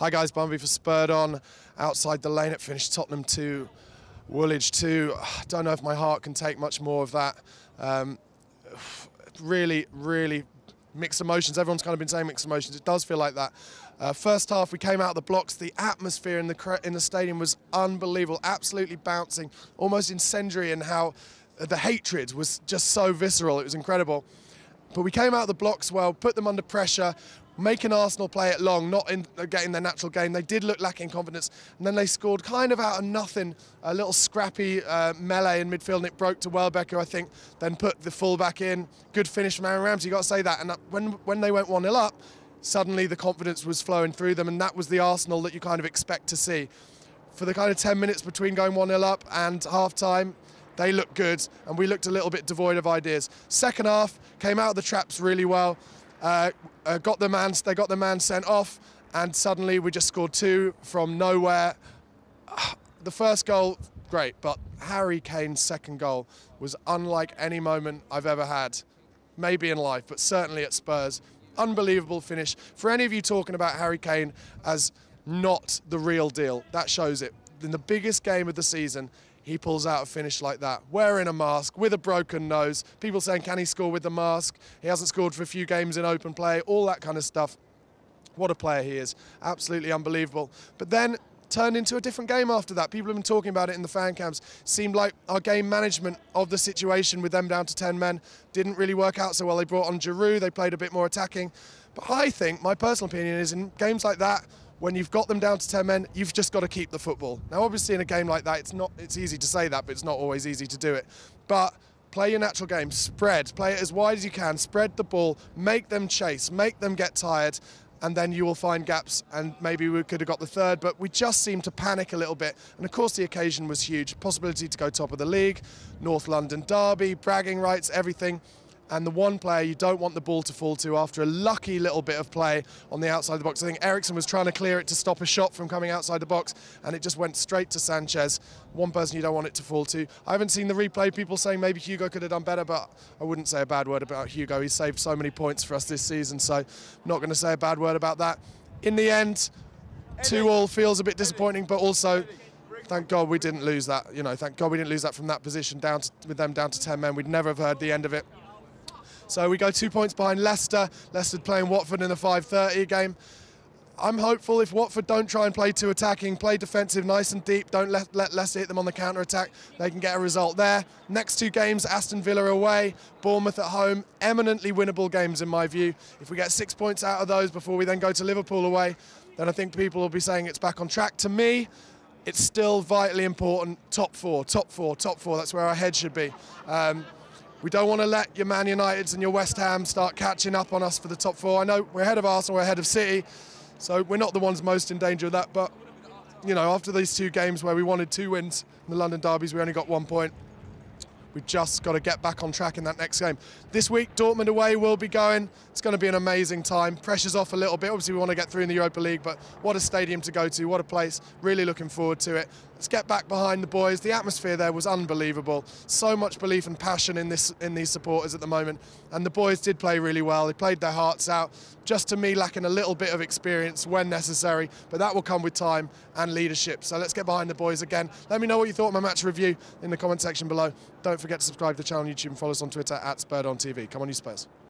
Hi guys, Barnaby for Spurred On. Outside the lane, it finished Tottenham 2, Woolwich 2. Don't know if my heart can take much more of that. Um, really, really mixed emotions. Everyone's kind of been saying mixed emotions. It does feel like that. Uh, first half, we came out of the blocks. The atmosphere in the in the stadium was unbelievable, absolutely bouncing, almost incendiary, and how the hatred was just so visceral. It was incredible. But we came out of the blocks well, put them under pressure, making Arsenal play it long, not in uh, getting their natural game. They did look lacking confidence, and then they scored kind of out of nothing, a little scrappy uh, melee in midfield, and it broke to Welbeck, who I think then put the fullback in. Good finish from Aaron Ramsey, you got to say that. And when when they went 1 0 up, suddenly the confidence was flowing through them, and that was the Arsenal that you kind of expect to see. For the kind of 10 minutes between going 1 0 up and half time, they looked good, and we looked a little bit devoid of ideas. Second half came out of the traps really well. Uh, uh, got the man, they got the man sent off, and suddenly we just scored two from nowhere. The first goal, great, but Harry Kane's second goal was unlike any moment I've ever had, maybe in life, but certainly at Spurs. Unbelievable finish. For any of you talking about Harry Kane as not the real deal, that shows it. In the biggest game of the season, he pulls out a finish like that, wearing a mask, with a broken nose. People saying, can he score with the mask? He hasn't scored for a few games in open play, all that kind of stuff. What a player he is. Absolutely unbelievable. But then turned into a different game after that. People have been talking about it in the fancams. Seemed like our game management of the situation with them down to 10 men didn't really work out so well. They brought on Giroud, they played a bit more attacking. But I think, my personal opinion is in games like that, when you've got them down to 10 men, you've just got to keep the football. Now, obviously, in a game like that, it's not it's easy to say that, but it's not always easy to do it. But play your natural game, spread, play it as wide as you can, spread the ball, make them chase, make them get tired, and then you will find gaps. And maybe we could have got the third, but we just seemed to panic a little bit. And of course, the occasion was huge possibility to go top of the league, North London Derby, bragging rights, everything and the one player you don't want the ball to fall to after a lucky little bit of play on the outside of the box. I think Eriksen was trying to clear it to stop a shot from coming outside the box, and it just went straight to Sanchez. One person you don't want it to fall to. I haven't seen the replay. People saying maybe Hugo could have done better, but I wouldn't say a bad word about Hugo. He's saved so many points for us this season, so I'm not going to say a bad word about that. In the end, two all feels a bit disappointing, but also thank God we didn't lose that. You know, thank God we didn't lose that from that position down to, with them down to 10 men. We'd never have heard the end of it. So we go two points behind Leicester. Leicester playing Watford in the 5.30 game. I'm hopeful if Watford don't try and play too attacking, play defensive nice and deep, don't let, let Leicester hit them on the counter attack, they can get a result there. Next two games, Aston Villa away, Bournemouth at home, eminently winnable games in my view. If we get six points out of those before we then go to Liverpool away, then I think people will be saying it's back on track. To me, it's still vitally important. Top four, top four, top four. That's where our head should be. Um, we don't want to let your Man Uniteds and your West Ham start catching up on us for the top four. I know we're ahead of Arsenal, we're ahead of City, so we're not the ones most in danger of that. But, you know, after these two games where we wanted two wins in the London derbies, we only got one point. We've just got to get back on track in that next game. This week, Dortmund away will be going. It's going to be an amazing time. Pressure's off a little bit. Obviously, we want to get through in the Europa League, but what a stadium to go to. What a place. Really looking forward to it. Let's get back behind the boys. The atmosphere there was unbelievable. So much belief and passion in this in these supporters at the moment. And the boys did play really well. They played their hearts out. Just to me, lacking a little bit of experience when necessary, but that will come with time and leadership. So let's get behind the boys again. Let me know what you thought of my match review in the comment section below. Don't forget to subscribe to the channel on YouTube and follow us on Twitter at SpurredOnTV. Come on, you Spurs.